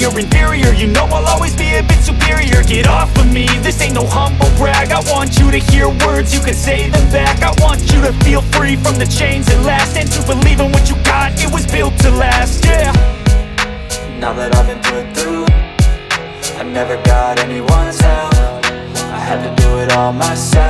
exterior Inferior, you know I'll always be a bit superior. Get off of me, this ain't no humble brag. I want you to hear words, you can say them back. I want you to feel free from the chains that last And to believe in what you got, it was built to last, yeah. Now that I've been put through I never got anyone's help. I had to do it all myself